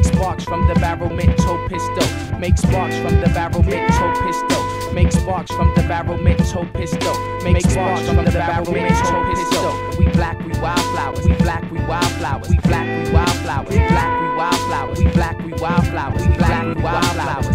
sparks from the barrel mental pistol. Make sparks from the barrel mental pistol. Make sparks from the barrel mental pistol. Make sparks from the barrel mental pistol. We black, we wildflowers. We black, we wildflowers. We black, we wildflowers. We black, we wildflowers. We black, we wildflowers. We black, we wildflowers.